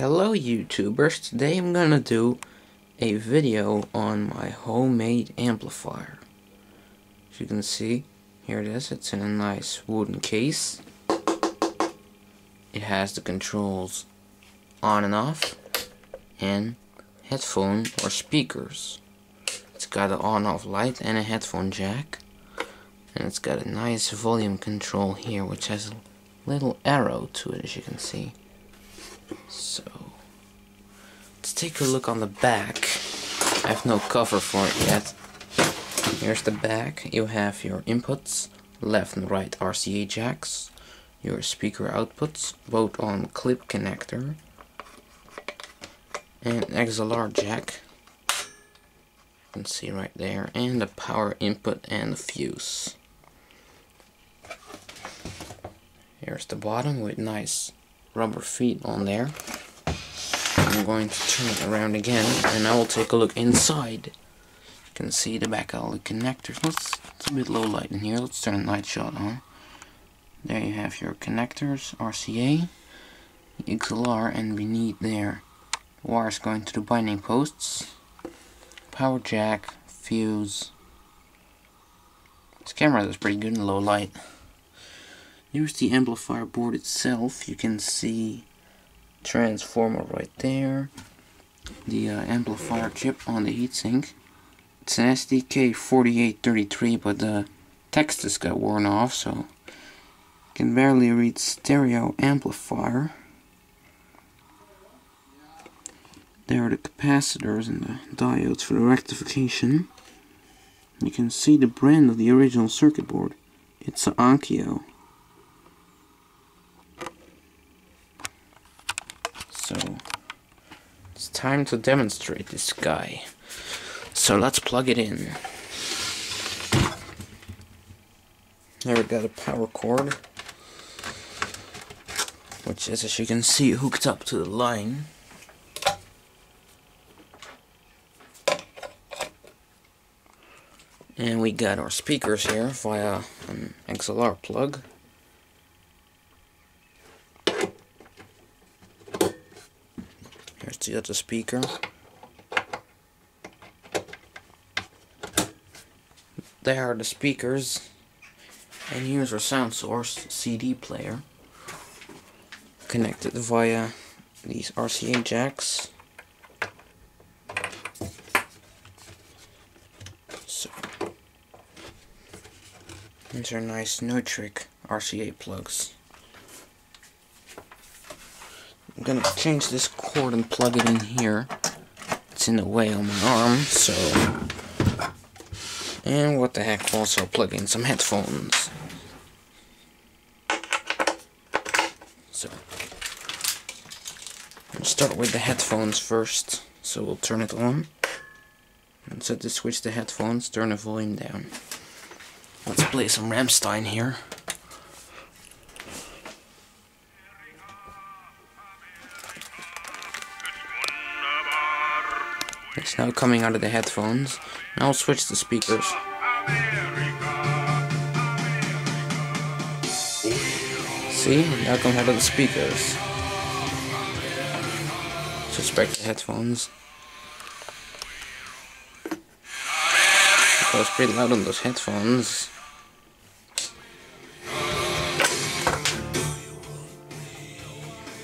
Hello YouTubers, today I'm gonna do a video on my homemade amplifier. As you can see, here it is, it's in a nice wooden case. It has the controls on and off, and headphone or speakers. It's got an on-off light and a headphone jack. And it's got a nice volume control here, which has a little arrow to it, as you can see. So, let's take a look on the back. I have no cover for it yet. Here's the back. You have your inputs, left and right RCA jacks, your speaker outputs, both on clip connector, and XLR jack. You can see right there, and the power input and the fuse. Here's the bottom with nice rubber feet on there. I'm going to turn it around again and I will take a look inside. You can see the back of all the connectors. Let's, it's a bit low light in here. Let's turn the night shot on. There you have your connectors, RCA, XLR, and beneath there, wires going to the binding posts, power jack, fuse. This camera is pretty good in low light. Here's the amplifier board itself. You can see transformer right there. The uh, amplifier chip on the heatsink. It's an STK4833, but the text has got worn off, so can barely read stereo amplifier. There are the capacitors and the diodes for the rectification. You can see the brand of the original circuit board. It's an Onkyo. So it's time to demonstrate this guy. So let's plug it in. There we got a power cord, which is, as you can see, hooked up to the line. And we got our speakers here via an XLR plug. Here's the other speaker. There are the speakers. And here's our sound source CD player. Connected via these RCA jacks. So these are nice Neutrik RCA plugs. I'm gonna change this cord and plug it in here. It's in the way on my arm, so... And what the heck, also plug in some headphones. So... Let's start with the headphones first. So we'll turn it on. And set the switch to headphones, turn the volume down. Let's play some Rammstein here. It's now coming out of the headphones. Now I'll switch the speakers. See? Now comes out of the speakers. Back to headphones. It goes pretty loud on those headphones.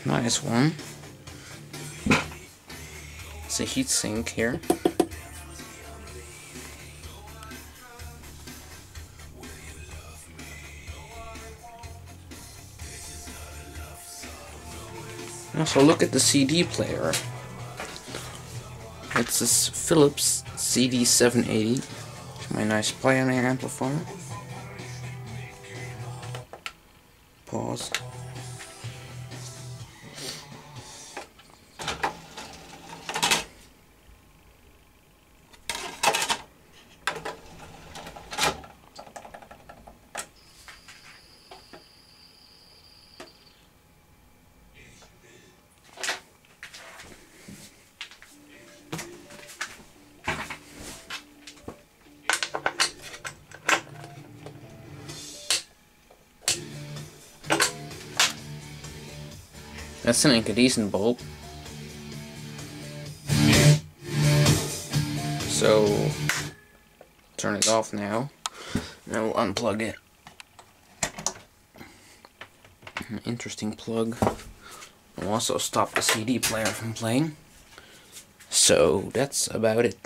Nice one. It's a heatsink here. Also look at the CD player. It's this Philips CD780. It's my nice pioneer amplifier. Pause. That's an incandescent bulb. So, turn it off now. Now we'll unplug it. An interesting plug. will also stop the CD player from playing. So, that's about it.